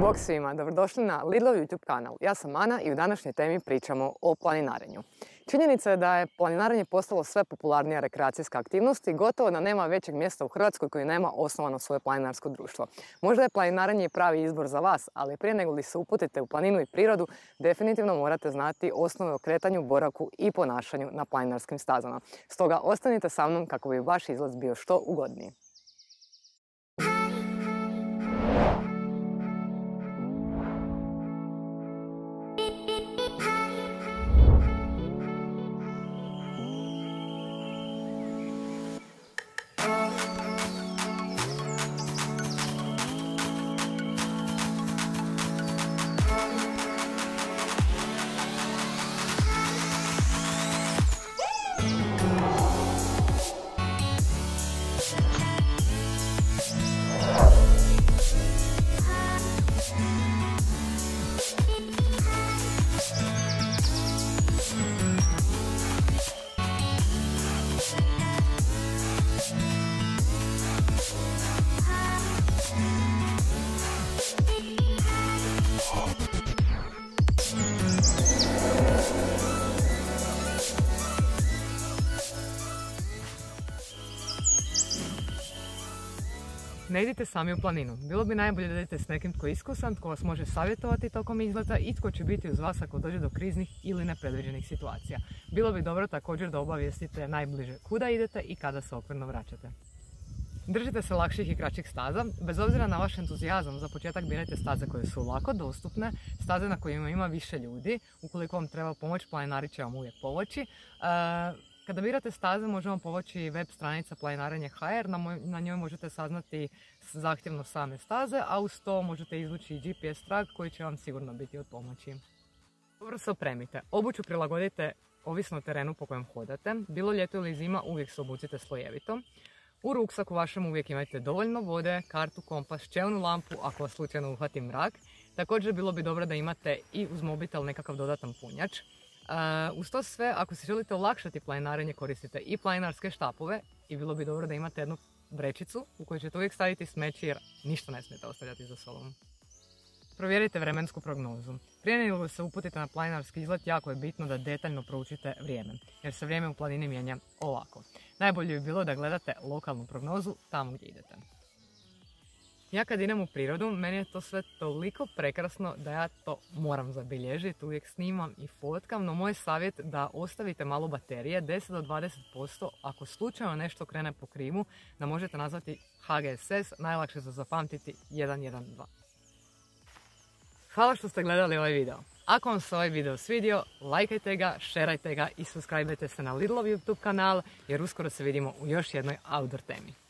Bog svima, dobrodošli na Lidlov YouTube kanal. Ja sam Ana i u današnjoj temi pričamo o planinarenju. Činjenica je da je planinarenje postalo sve popularnija rekreacijska aktivnost i gotovo da nema većeg mjesta u Hrvatskoj koji nema osnovano svoje planinarsko društvo. Možda je planinarenje pravi izbor za vas, ali prije nego li se uputite u planinu i prirodu, definitivno morate znati osnove o kretanju, boraku i ponašanju na planinarskim stazama. Stoga ostanite sa mnom kako bi vaš izlaz bio što ugodniji. Beep, beep. Ne idite sami u planinu. Bilo bi najbolje da idete s nekim tko je iskusan, tko vas može savjetovati tokom izleta i tko će biti uz vas ako dođe do kriznih ili nepredviđenih situacija. Bilo bi dobro također da obavijestite najbliže kuda idete i kada se okvirno vraćate. Držite se lakših i kraćih staza. Bez obzira na vaš entuzijazam, za početak birajte staze koje su lako dostupne, staze na kojima ima više ljudi. Ukoliko vam treba pomoć, planinari će vam uvijek pomoći. E, kada birate staze možemo povući web stranica planinarenje.hr, na njoj možete saznati zahtjevno same staze, a uz to možete izvući i GPS trag koji će vam sigurno biti od pomoći. Dobro se opremite. Obuću prilagodite ovisno terenu po kojem hodate. Bilo ljeto ili zima uvijek se obucite slojevito. U ruksaku vašem uvijek imajte dovoljno vode, kartu, kompas, čelnu lampu ako vas slučajno uhvati mrak. Također bilo bi dobro da imate i uz mobitel nekakav dodatan punjač. Uz to sve, ako se želite olakšati planinarenje, koristite i planinarske štapove i bilo bi dobro da imate jednu vrećicu u kojoj ćete uvijek staviti smeće jer ništa ne smijete ostavljati za sobom. Provjerite vremensku prognozu. Prije nego se uputite na planinarski izlet, jako je bitno da detaljno proučite vrijeme, jer se vrijeme u planini mijenja ovako. Najbolje bi bilo da gledate lokalnu prognozu tamo gdje idete. Ja kad idem u prirodu, meni je to sve toliko prekrasno da ja to moram zabilježiti, uvijek snimam i fotkam, no moj savjet da ostavite malo baterije, 10 do 20%, ako slučajno nešto krene po krimu, da možete nazvati HGSS, najlakše za zapamtiti 112. Hvala što ste gledali ovaj video. Ako vam se ovaj video svidio, lajkajte ga, šerajte ga i subscribeajte se na Lidlov YouTube kanal jer uskoro se vidimo u još jednoj outdoor temi.